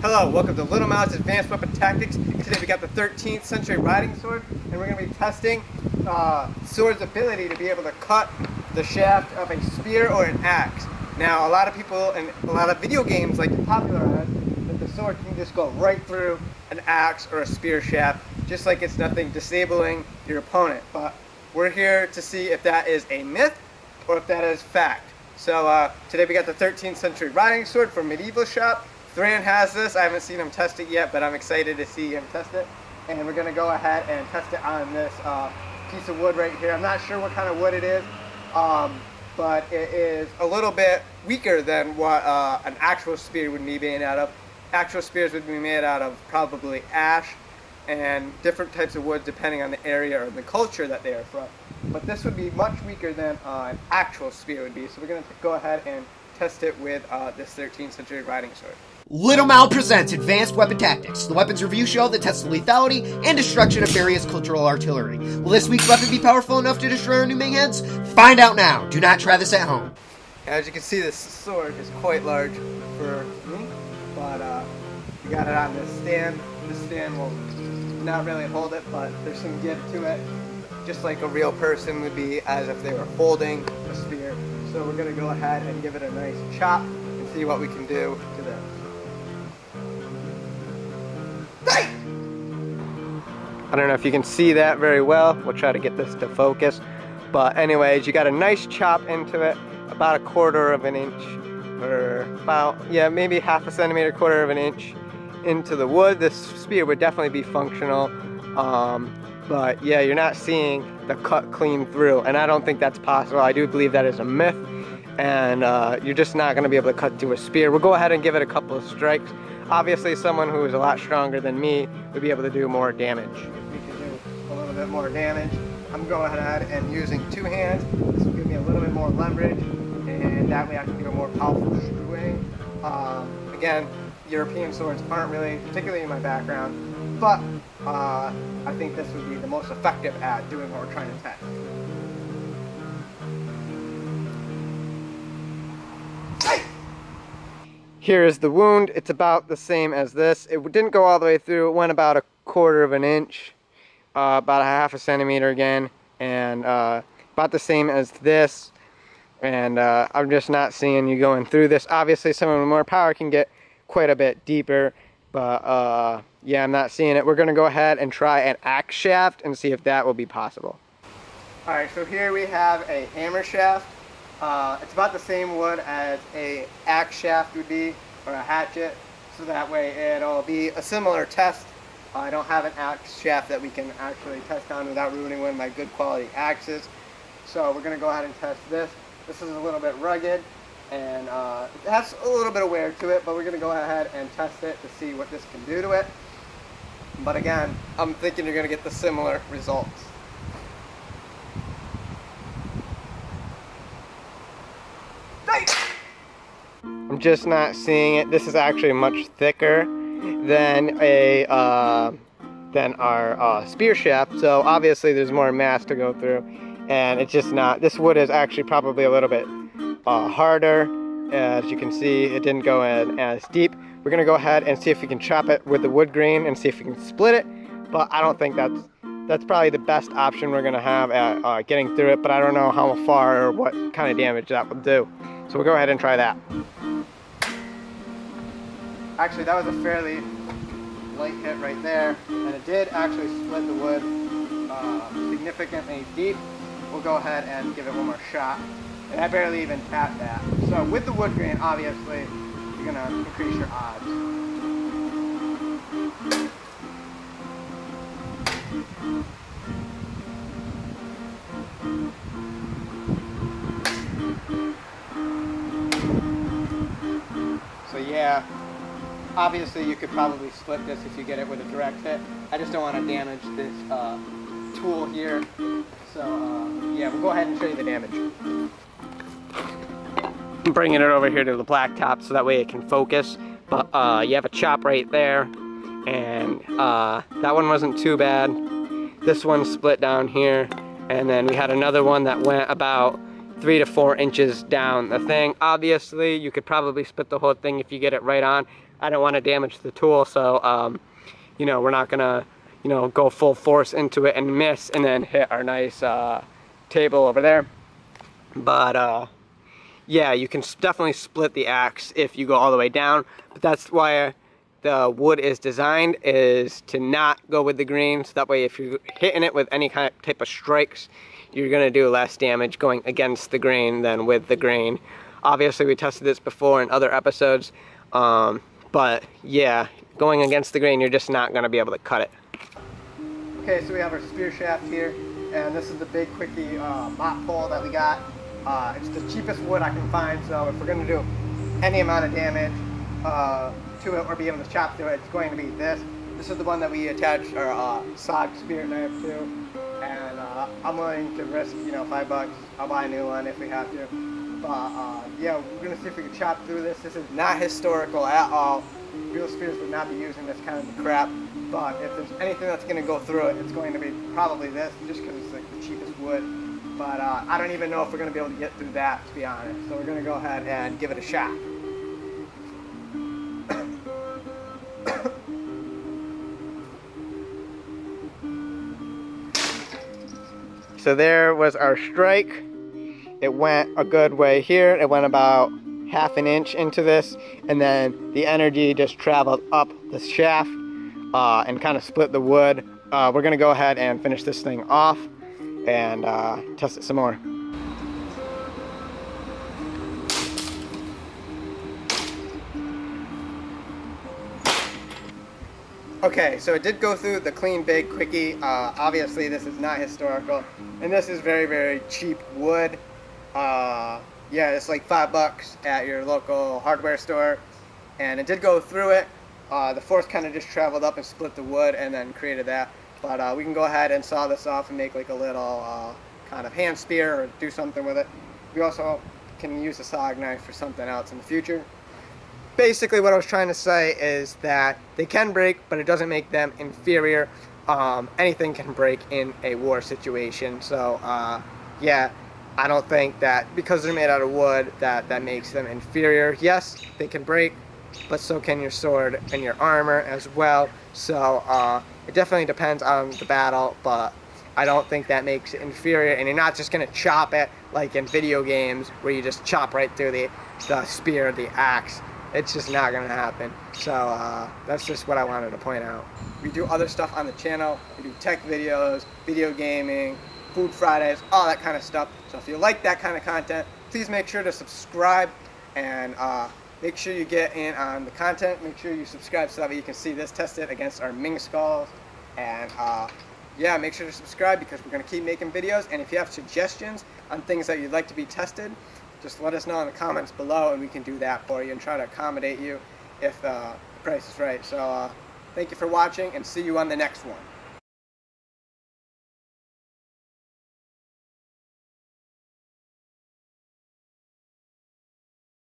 Hello, welcome to Lil Mao's Advanced Weapon Tactics. Today we got the 13th century riding sword, and we're going to be testing uh, sword's ability to be able to cut the shaft of a spear or an axe. Now, a lot of people in a lot of video games like popularized that the sword can just go right through an axe or a spear shaft, just like it's nothing disabling your opponent. But we're here to see if that is a myth or if that is fact. So uh, today we got the 13th century riding sword from Medieval Shoppe. Thrand has this. I haven't seen him test it yet, but I'm excited to see him test it. And we're going to go ahead and test it on this uh, piece of wood right here. I'm not sure what kind of wood it is, um, but it is a little bit weaker than what uh, an actual spear would be made out of. Actual spears would be made out of probably ash and different types of wood depending on the area or the culture that they are from. But this would be much weaker than uh, an actual spear would be. So we're going to go ahead and test it with uh, this 13th century riding sword. Lil Mao presents Advanced Weapon Tactics, the weapons review show that tests the lethality and destruction of various cultural artillery. Will this week's weapon be powerful enough to destroy our new heads? Find out now. Do not try this at home. As you can see, this sword is quite large for me, but uh, we got it on this stand. This stand will not really hold it, but there's some give to it just like a real person would be as if they were holding a spear. So we're going to go ahead and give it a nice chop and see what we can do to this. I don't know if you can see that very well. We'll try to get this to focus. But anyways, you got a nice chop into it, about a quarter of an inch, or about, yeah, maybe half a centimeter, quarter of an inch into the wood. This spear would definitely be functional. Um, but yeah, you're not seeing the cut clean through, and I don't think that's possible. I do believe that is a myth, and uh, you're just not going to be able to cut through a spear. We'll go ahead and give it a couple of strikes. Obviously, someone who is a lot stronger than me would be able to do more damage. If We can do a little bit more damage. I'm going ahead and using two hands. This will give me a little bit more leverage, and that way I can do a more powerful screwing. Um, again, European swords aren't really, particularly in my background, but uh, I think this would be the most effective at doing what we're trying to test. Here is the wound. It's about the same as this. It didn't go all the way through. It went about a quarter of an inch, uh, about a half a centimeter again, and uh, about the same as this. And uh, I'm just not seeing you going through this. Obviously, someone with more power can get quite a bit deeper, but uh, yeah, I'm not seeing it. We're going to go ahead and try an axe shaft and see if that will be possible. Alright, so here we have a hammer shaft. Uh, it's about the same wood as a axe shaft would be, or a hatchet, so that way it'll be a similar test. Uh, I don't have an axe shaft that we can actually test on without ruining one of my good quality axes. So we're going to go ahead and test this. This is a little bit rugged, and uh, it has a little bit of wear to it, but we're going to go ahead and test it to see what this can do to it. But again, I'm thinking you're going to get the similar results. I'm just not seeing it. This is actually much thicker than a uh, than our uh, spear shaft, so obviously there's more mass to go through, and it's just not. This wood is actually probably a little bit uh, harder. As you can see, it didn't go in as deep. We're gonna go ahead and see if we can chop it with the wood grain and see if we can split it. But I don't think that's that's probably the best option we're gonna have at uh, getting through it. But I don't know how far or what kind of damage that will do. So we'll go ahead and try that. Actually, that was a fairly light hit right there, and it did actually split the wood uh, significantly deep. We'll go ahead and give it one more shot. And I barely even tapped that. So with the wood grain, obviously, you're to increase your odds. Yeah, obviously you could probably split this if you get it with a direct hit. I just don't want to damage this uh, tool here. So uh, yeah, we'll go ahead and show you the damage. I'm bringing it over here to the blacktop so that way it can focus. But uh, you have a chop right there, and uh, that one wasn't too bad. This one split down here, and then we had another one that went about three to four inches down the thing. Obviously, you could probably split the whole thing if you get it right on, I don't want to damage the tool, so um, you know we're not gonna you know go full force into it and miss and then hit our nice uh, table over there. But uh, yeah, you can definitely split the axe if you go all the way down. But that's why the wood is designed is to not go with the green. So that way, if you're hitting it with any kind of type of strikes, you're gonna do less damage going against the grain than with the grain. Obviously, we tested this before in other episodes, um, but yeah, going against the grain, you're just not gonna be able to cut it. Okay, so we have our spear shaft here, and this is the big quickie uh, mop pole that we got. Uh, it's the cheapest wood I can find, so if we're gonna do any amount of damage uh, to it or be able to chop through it, it's going to be this. This is the one that we attach our uh, spear knife to, I'm willing to risk, you know, five bucks. I'll buy a new one if we have to. But uh, yeah, we're gonna see if we can chop through this. This is not historical at all. Real spears would not be using this kind of crap. But if there's anything that's gonna go through it, it's going to be probably this, just because it's like the cheapest wood. But uh, I don't even know if we're gonna be able to get through that, to be honest. So we're gonna go ahead and give it a shot. So there was our strike. It went a good way here. It went about half an inch into this, and then the energy just traveled up the shaft uh, and kind of split the wood. Uh, we're gonna go ahead and finish this thing off and uh, test it some more. Okay, so it did go through the clean big quickie. Uh, obviously, this is not historical, and this is very, very cheap wood. Uh, yeah, it's like five bucks at your local hardware store, and it did go through it. Uh, the force kind of just traveled up and split the wood, and then created that. But uh, we can go ahead and saw this off and make like a little uh, kind of hand spear or do something with it. We also can use a sog knife for something else in the future basically what I was trying to say is that they can break, but it doesn't make them inferior. Um, anything can break in a war situation. So, uh, yeah, I don't think that because they're made out of wood that that makes them inferior. Yes, they can break, but so can your sword and your armor as well. So, uh, it definitely depends on the battle, but I don't think that makes it inferior. And you're not just going to chop it like in video games where you just chop right through the, the spear, the axe it's just not gonna happen. So uh, that's just what I wanted to point out. We do other stuff on the channel. We do tech videos, video gaming, food Fridays, all that kind of stuff. So if you like that kind of content, please make sure to subscribe and uh, make sure you get in on the content. Make sure you subscribe so that you can see this tested against our Ming skulls. And uh, yeah, make sure to subscribe because we're going to keep making videos. And if you have suggestions on things that you'd like to be tested, just let us know in the comments below and we can do that for you and try to accommodate you if uh, the price is right. So uh, thank you for watching and see you on the next one.